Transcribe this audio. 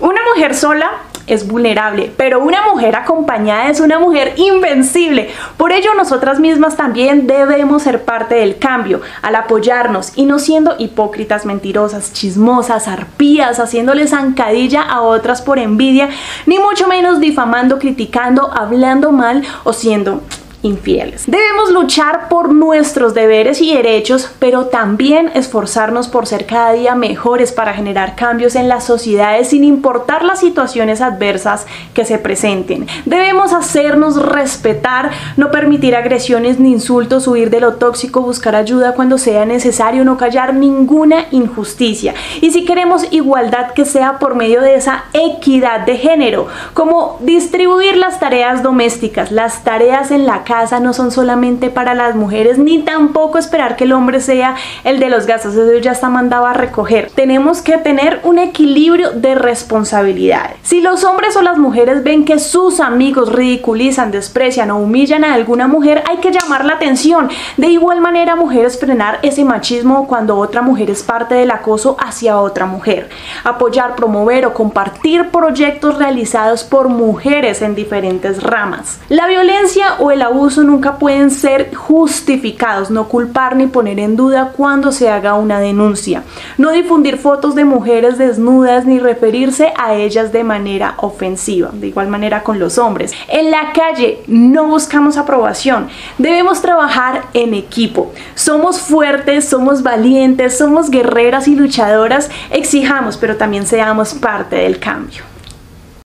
Una mujer sola es vulnerable, pero una mujer acompañada es una mujer invencible. Por ello, nosotras mismas también debemos ser parte del cambio al apoyarnos y no siendo hipócritas, mentirosas, chismosas, arpías, haciéndole zancadilla a otras por envidia, ni mucho menos difamando, criticando, hablando mal o siendo infieles. Debemos luchar por nuestros deberes y derechos, pero también esforzarnos por ser cada día mejores para generar cambios en las sociedades sin importar las situaciones adversas que se presenten. Debemos hacernos respetar, no permitir agresiones ni insultos, huir de lo tóxico, buscar ayuda cuando sea necesario, no callar ninguna injusticia. Y si queremos igualdad que sea por medio de esa equidad de género, como distribuir las tareas domésticas, las tareas en la casa, no son para las mujeres, ni tampoco esperar que el hombre sea el de los gastos, eso ya está mandado a recoger. Tenemos que tener un equilibrio de responsabilidades. Si los hombres o las mujeres ven que sus amigos ridiculizan, desprecian o humillan a alguna mujer, hay que llamar la atención. De igual manera, mujeres frenar ese machismo cuando otra mujer es parte del acoso hacia otra mujer. Apoyar, promover o compartir proyectos realizados por mujeres en diferentes ramas. La violencia o el abuso nunca pueden ser justificados, no culpar ni poner en duda cuando se haga una denuncia. No difundir fotos de mujeres desnudas ni referirse a ellas de manera ofensiva. De igual manera con los hombres. En la calle no buscamos aprobación. Debemos trabajar en equipo. Somos fuertes, somos valientes, somos guerreras y luchadoras. Exijamos, pero también seamos parte del cambio.